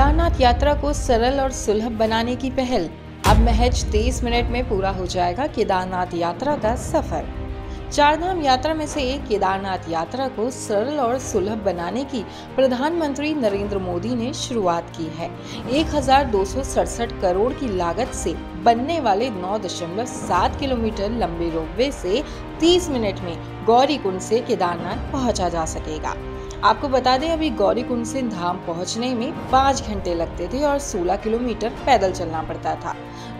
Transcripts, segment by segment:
केदारनाथ यात्रा को सरल और सुलभ बनाने की पहल। अब महज 30 मिनट में पूरा हो जाएगा केदारनाथ यात्रा का सफ़र। चारधाम यात्रा में से एक केदारनाथ यात्रा को सरल और सुलभ बनाने की प्रधानमंत्री नरेंद्र मोदी ने शुरुआत की है। एक हज़ार दो सौ सड़सठ करोड़ की लागत से बनने वाले 9.7 किलोमीटर लंबे रोपवे से 30 मिनट में गौरी कुंड से केदारनाथ पहुँचा जा सकेगा। आपको बता दें, अभी गौरी कुंड से धाम पहुँचने में पाँच घंटे लगते थे और 16 किलोमीटर पैदल चलना पड़ता था।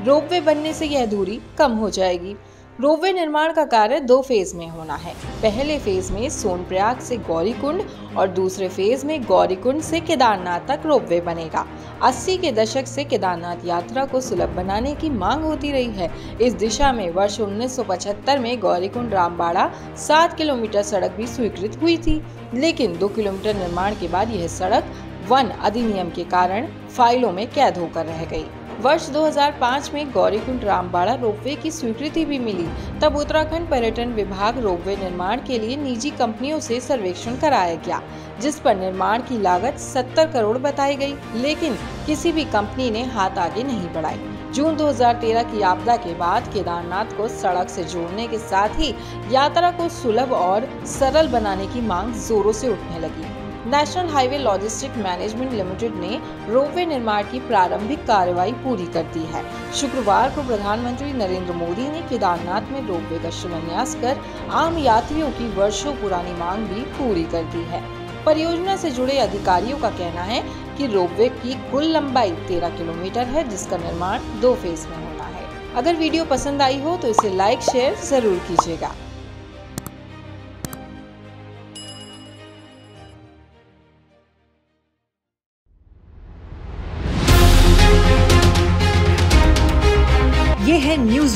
रोपवे बनने से यह दूरी कम हो जाएगी। रोपवे निर्माण का कार्य दो फ़ेज़ में होना है। पहले फ़ेज़ में सोनप्रयाग से गौरीकुंड और दूसरे फ़ेज़ में गौरीकुंड से केदारनाथ तक रोपवे बनेगा। 80 के दशक से केदारनाथ यात्रा को सुलभ बनाने की मांग होती रही है। इस दिशा में वर्ष 1975 में गौरीकुंड रामबाड़ा सात किलोमीटर सड़क भी स्वीकृत हुई थी, लेकिन दो किलोमीटर निर्माण के बाद यह सड़क वन अधिनियम के कारण फाइलों में कैद होकर रह गई। वर्ष 2005 में गौरीकुंड रामबाड़ा रोपवे की स्वीकृति भी मिली। तब उत्तराखंड पर्यटन विभाग रोपवे निर्माण के लिए निजी कंपनियों से सर्वेक्षण कराया गया, जिस पर निर्माण की लागत 70 करोड़ बताई गई, लेकिन किसी भी कंपनी ने हाथ आगे नहीं बढ़ाई। जून 2013 की आपदा के बाद केदारनाथ को सड़क से जोड़ने के साथ ही यात्रा को सुलभ और सरल बनाने की मांग जोरों से उठने लगी। National highway logistic management limited ने रोपवे निर्माण की प्रारंभिक कार्रवाई पूरी कर दी है। शुक्रवार को प्रधानमंत्री नरेंद्र मोदी ने केदारनाथ में रोपवे का शिलान्यास कर आम यात्रियों की वर्षों पुरानी मांग भी पूरी कर दी है। परियोजना से जुड़े अधिकारियों का कहना है कि रोपवे की कुल लंबाई 13 किलोमीटर है, जिसका निर्माण दो फ़ेज़ में होना है। अगर वीडियो पसंद आई हो तो इसे लाइक, शेयर ज़रूर कीजिएगा।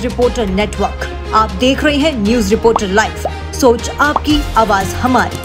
Reporter network. आप देख रहे हैं न्यूज़ रिपोर्टर लाइव। सोच आपकी आवाज़ हमारी।